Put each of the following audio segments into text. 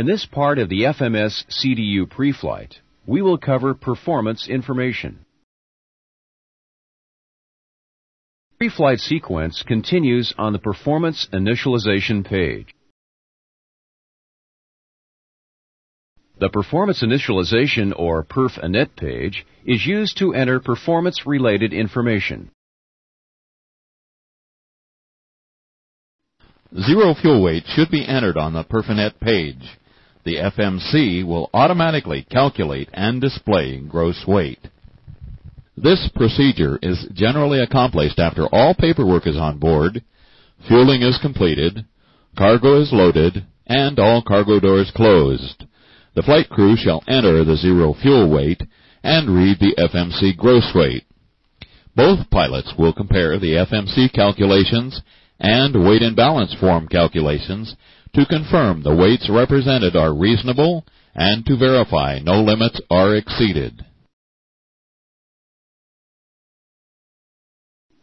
In this part of the FMS CDU pre-flight, we will cover performance information. Pre-flight sequence continues on the Performance Initialization page. The Performance Initialization or Perf Init page is used to enter performance-related information. Zero fuel weight should be entered on the Perf page. The FMC will automatically calculate and display gross weight. This procedure is generally accomplished after all paperwork is on board, fueling is completed, cargo is loaded, and all cargo doors closed. The flight crew shall enter the zero fuel weight and read the FMC gross weight. Both pilots will compare the FMC calculations and weight and balance form calculations to confirm the weights represented are reasonable and to verify no limits are exceeded.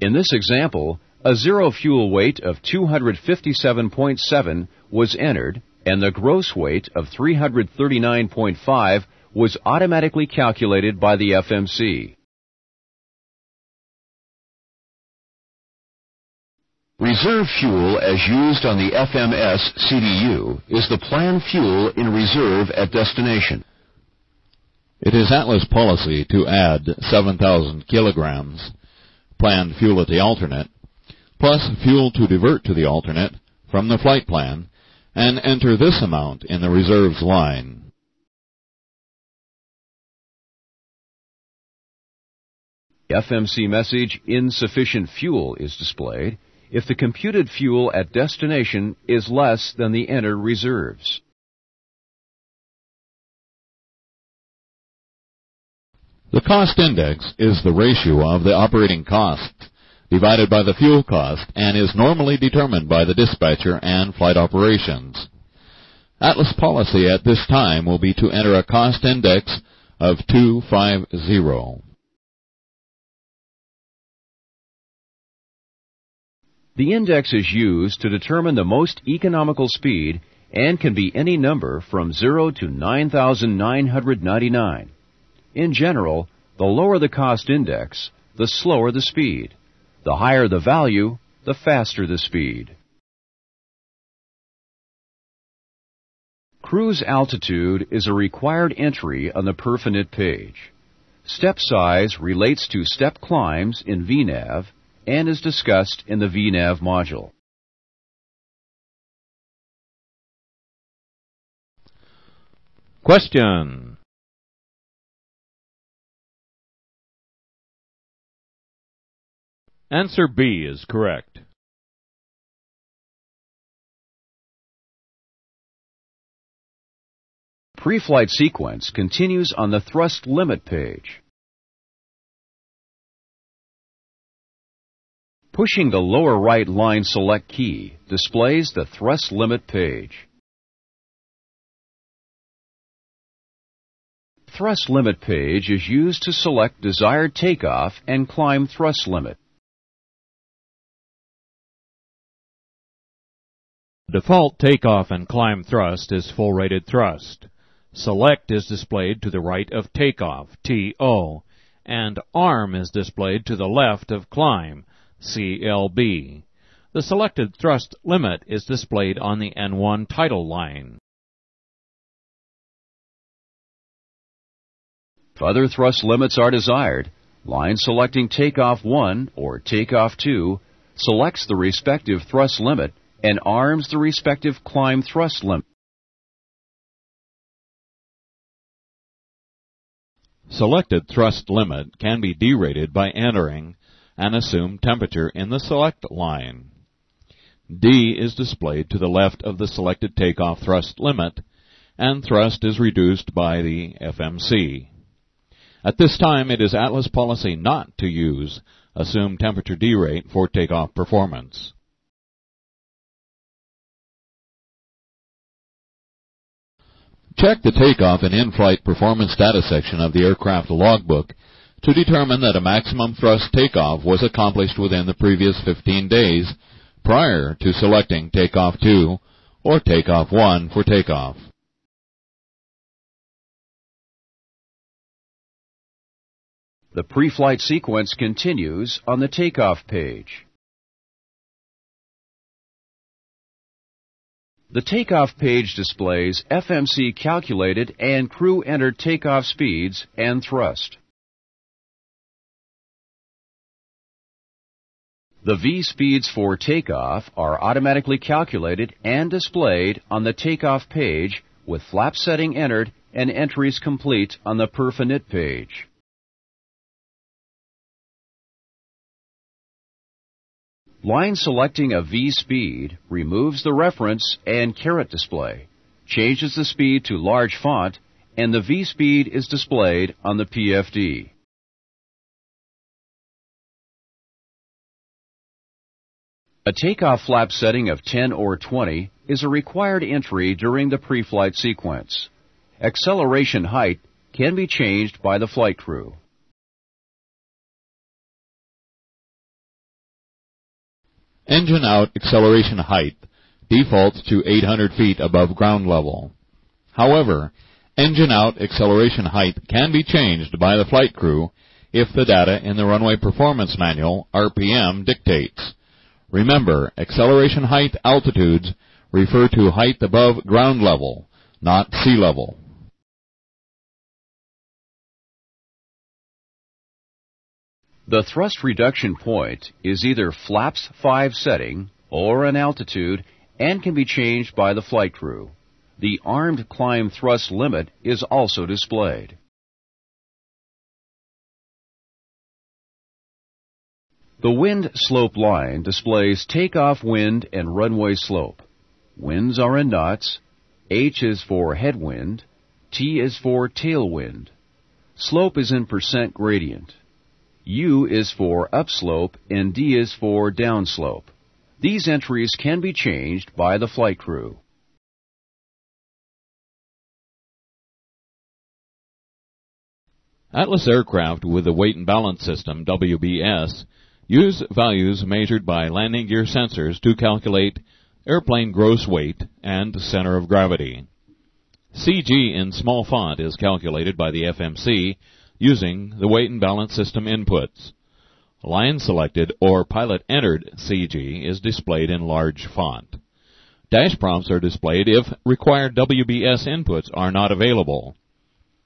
In this example, a zero fuel weight of 257.7 was entered and the gross weight of 339.5 was automatically calculated by the FMC. Reserve fuel as used on the FMS CDU is the planned fuel in reserve at destination. It is Atlas policy to add 7,000 kilograms planned fuel at the alternate, plus fuel to divert to the alternate from the flight plan and enter this amount in the reserves line. FMC message insufficient fuel is displayed if the computed fuel at destination is less than the entered reserves. The cost index is the ratio of the operating cost divided by the fuel cost and is normally determined by the dispatcher and flight operations. Atlas policy at this time will be to enter a cost index of 250. The index is used to determine the most economical speed and can be any number from 0 to 9,999. In general, the lower the cost index, the slower the speed. The higher the value, the faster the speed. Cruise altitude is a required entry on the Perf Init page. Step size relates to step climbs in VNAV and is discussed in the VNAV module. Question. Answer B is correct. Pre-flight sequence continues on the thrust limit page. Pushing the lower right line select key displays the thrust limit page. Thrust limit page is used to select desired takeoff and climb thrust limit. Default takeoff and climb thrust is full rated thrust. Select is displayed to the right of takeoff, TO, and arm is displayed to the left of climb, CLB. The selected thrust limit is displayed on the N1 title line. If other thrust limits are desired, line selecting takeoff 1 or takeoff 2 selects the respective thrust limit and arms the respective climb thrust limit. Selected thrust limit can be derated by entering an assume temperature in the select line. D is displayed to the left of the selected takeoff thrust limit, and thrust is reduced by the FMC. At this time, it is Atlas policy not to use assume temperature derate for takeoff performance. Check the takeoff and in-flight performance data section of the aircraft logbook to determine that a maximum thrust takeoff was accomplished within the previous 15 days prior to selecting takeoff 2 or takeoff 1 for takeoff. The pre-flight sequence continues on the takeoff page. The takeoff page displays FMC calculated and crew entered takeoff speeds and thrust. The V speeds for takeoff are automatically calculated and displayed on the takeoff page with flap setting entered and entries complete on the perf page. Line selecting a V speed removes the reference and caret display, changes the speed to large font, and the V speed is displayed on the PFD. A takeoff flap setting of 10 or 20 is a required entry during the pre-flight sequence. Acceleration height can be changed by the flight crew. Engine out acceleration height defaults to 800 feet above ground level. However, engine out acceleration height can be changed by the flight crew if the data in the runway performance manual RPM dictates. Remember, acceleration height altitudes refer to height above ground level, not sea level. The thrust reduction point is either flaps 5 setting or an altitude and can be changed by the flight crew. The armed climb thrust limit is also displayed. The wind slope line displays takeoff wind and runway slope. Winds are in knots. H is for headwind. T is for tailwind. Slope is in percent gradient. U is for upslope and D is for downslope. These entries can be changed by the flight crew. Atlas aircraft with the weight and balance system, WBS, Use values measured by landing gear sensors to calculate airplane gross weight and center of gravity. CG in small font is calculated by the FMC using the weight and balance system inputs. Line selected or pilot entered CG is displayed in large font. Dash prompts are displayed if required WBS inputs are not available.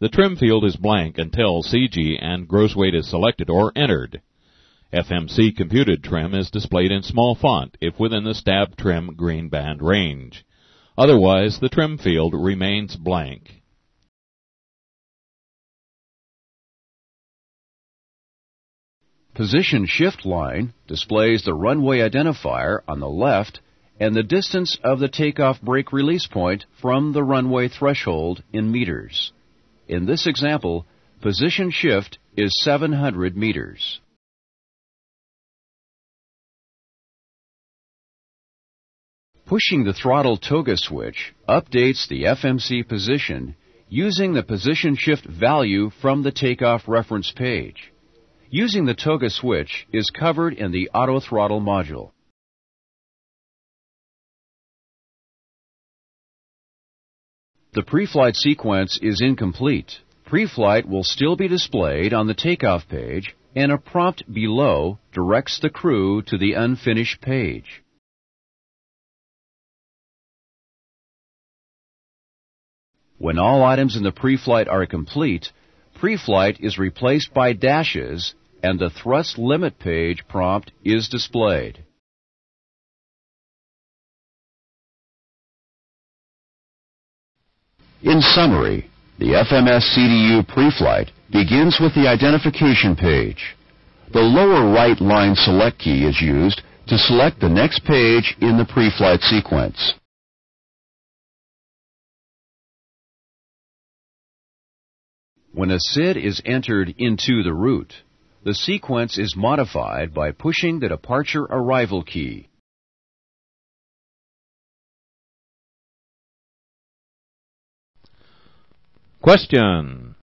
The trim field is blank until CG and gross weight is selected or entered. FMC computed trim is displayed in small font if within the stab trim green band range. Otherwise, the trim field remains blank. Position shift line displays the runway identifier on the left and the distance of the takeoff brake release point from the runway threshold in meters. In this example, position shift is 700 meters. Pushing the throttle toga switch updates the FMC position using the position shift value from the takeoff reference page. Using the toga switch is covered in the auto throttle module. The pre-flight sequence is incomplete. Pre-flight will still be displayed on the takeoff page and a prompt below directs the crew to the unfinished page. When all items in the pre-flight are complete, pre-flight is replaced by dashes and the thrust limit page prompt is displayed. In summary, the FMS CDU pre-flight begins with the identification page. The lower right line select key is used to select the next page in the pre-flight sequence. When a SID is entered into the route, the sequence is modified by pushing the departure arrival key. Question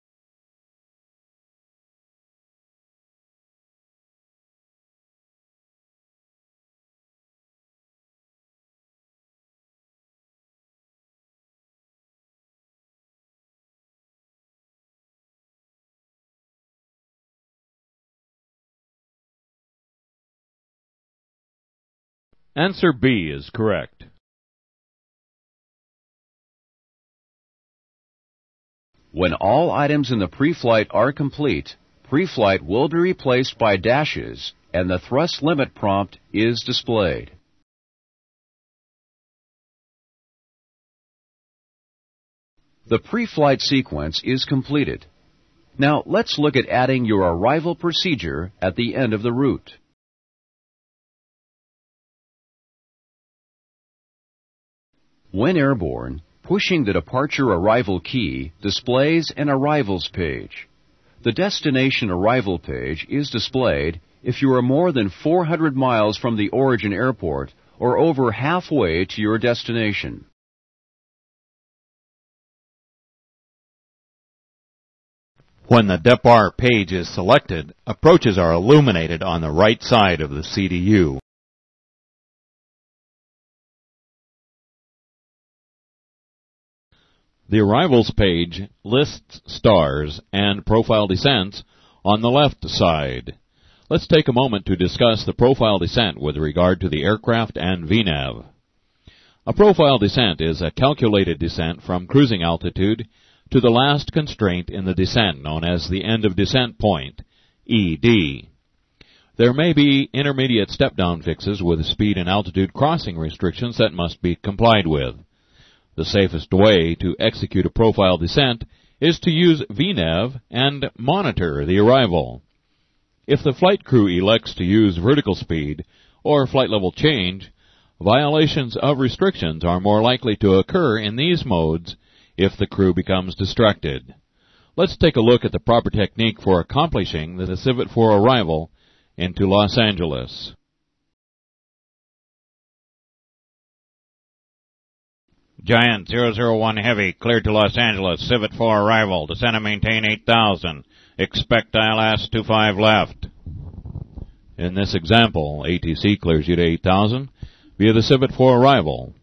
Answer B is correct. When all items in the pre-flight are complete, pre-flight will be replaced by dashes and the thrust limit prompt is displayed. The pre-flight sequence is completed. Now let's look at adding your arrival procedure at the end of the route. When airborne, pushing the departure arrival key displays an arrivals page. The destination arrival page is displayed if you are more than 400 miles from the origin airport or over halfway to your destination. When the DEPAR page is selected, approaches are illuminated on the right side of the CDU. The arrivals page lists stars and profile descents on the left side. Let's take a moment to discuss the profile descent with regard to the aircraft and VNAV. A profile descent is a calculated descent from cruising altitude to the last constraint in the descent known as the end of descent point, ED. There may be intermediate step-down fixes with speed and altitude crossing restrictions that must be complied with. The safest way to execute a profile descent is to use VNAV and monitor the arrival. If the flight crew elects to use vertical speed or flight level change, violations of restrictions are more likely to occur in these modes if the crew becomes distracted. Let's take a look at the proper technique for accomplishing the Civet 4 arrival into Los Angeles. Giant 001 Heavy, cleared to Los Angeles. Civet 4 arrival. Descend and maintain 8000. Expect ILS 25 left. In this example, ATC clears you to 8000 via the Civet 4 arrival.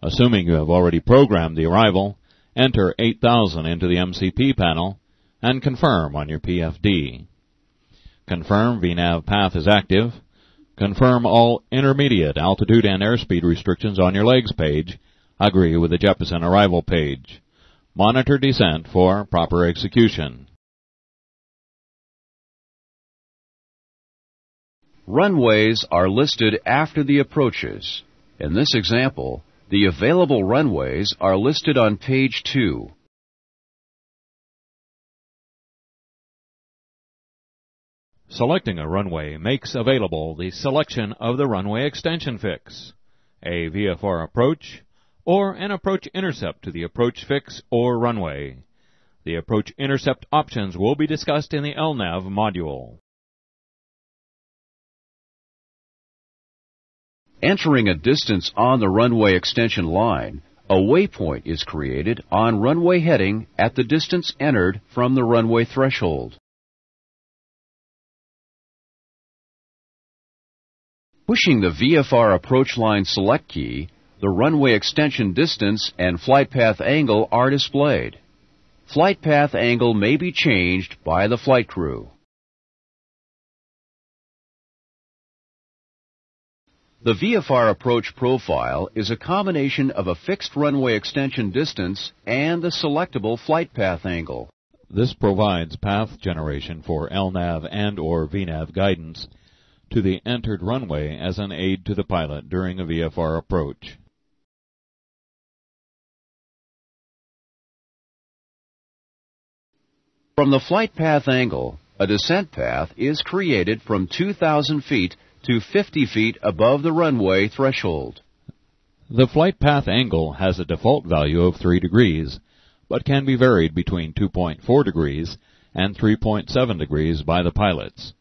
Assuming you have already programmed the arrival, enter 8000 into the MCP panel and confirm on your PFD. Confirm VNAV path is active. Confirm all intermediate altitude and airspeed restrictions on your legs page Agree with the Jeppesen arrival page. Monitor descent for proper execution. Runways are listed after the approaches. In this example, the available runways are listed on page 2. Selecting a runway makes available the selection of the runway extension fix, a VFR approach, or an approach intercept to the approach fix or runway. The approach intercept options will be discussed in the LNAV module. Entering a distance on the runway extension line, a waypoint is created on runway heading at the distance entered from the runway threshold. Pushing the VFR approach line select key the runway extension distance and flight path angle are displayed. Flight path angle may be changed by the flight crew. The VFR approach profile is a combination of a fixed runway extension distance and the selectable flight path angle. This provides path generation for LNAV and or VNAV guidance to the entered runway as an aid to the pilot during a VFR approach. From the flight path angle, a descent path is created from 2,000 feet to 50 feet above the runway threshold. The flight path angle has a default value of 3 degrees, but can be varied between 2.4 degrees and 3.7 degrees by the pilots.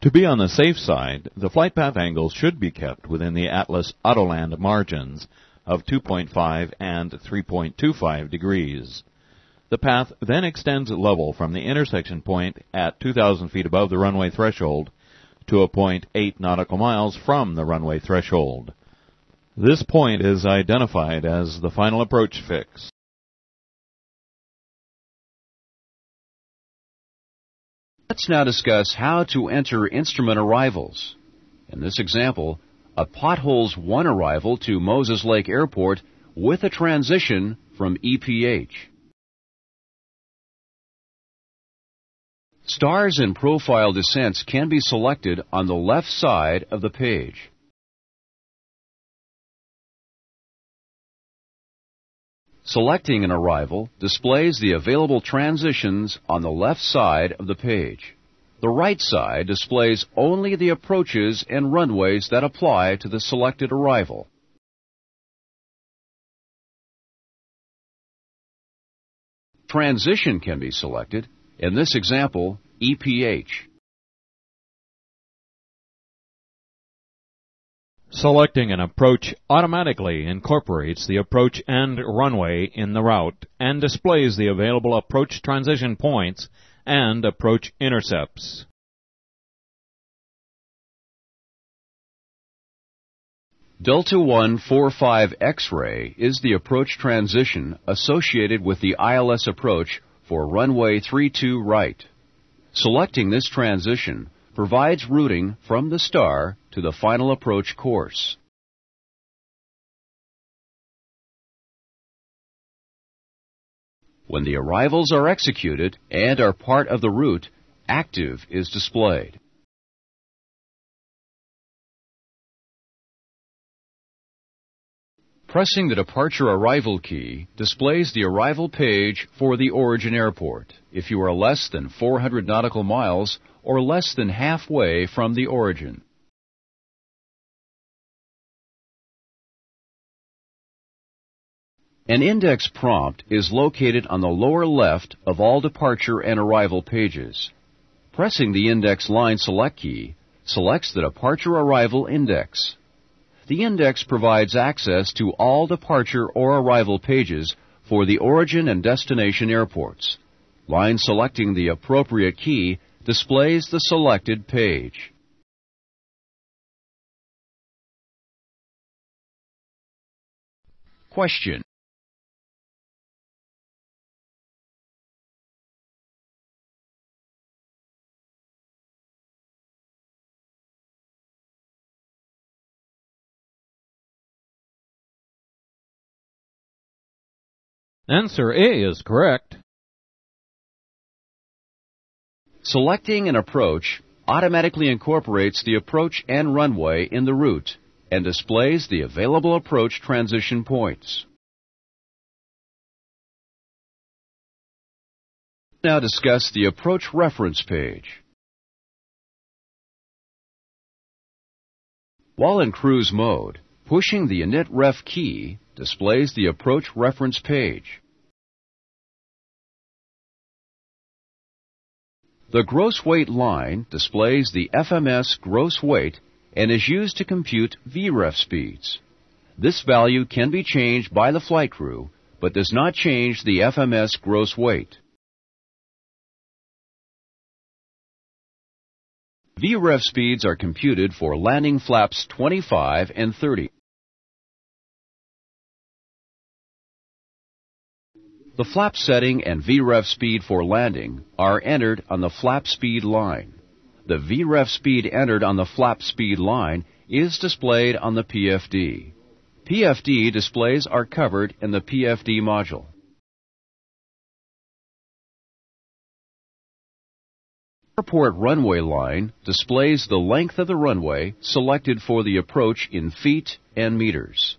To be on the safe side, the flight path angle should be kept within the Atlas Autoland margins of 2.5 and 3.25 degrees. The path then extends level from the intersection point at 2,000 feet above the runway threshold to a point 8 nautical miles from the runway threshold. This point is identified as the final approach fix. Let's now discuss how to enter instrument arrivals. In this example, a Potholes 1 arrival to Moses Lake Airport with a transition from EPH. Stars and profile descents can be selected on the left side of the page. Selecting an arrival displays the available transitions on the left side of the page. The right side displays only the approaches and runways that apply to the selected arrival. Transition can be selected, in this example, EPH. Selecting an approach automatically incorporates the approach and runway in the route and displays the available approach transition points and approach intercepts. Delta 145 X-ray is the approach transition associated with the ILS approach for runway 32 right. Selecting this transition provides routing from the star to the final approach course. When the arrivals are executed and are part of the route, active is displayed. Pressing the departure arrival key displays the arrival page for the origin airport if you are less than 400 nautical miles or less than halfway from the origin. An index prompt is located on the lower left of all departure and arrival pages. Pressing the index line select key selects the departure arrival index. The index provides access to all departure or arrival pages for the origin and destination airports. Line selecting the appropriate key displays the selected page. Question Answer A is correct. Selecting an approach automatically incorporates the approach and runway in the route and displays the available approach transition points. Now discuss the approach reference page. While in cruise mode, pushing the init ref key displays the approach reference page. The gross weight line displays the FMS gross weight and is used to compute VREF speeds. This value can be changed by the flight crew, but does not change the FMS gross weight. VREF speeds are computed for landing flaps 25 and 30. The flap setting and VREF speed for landing are entered on the flap speed line. The VREF speed entered on the flap speed line is displayed on the PFD. PFD displays are covered in the PFD module. Airport runway line displays the length of the runway selected for the approach in feet and meters.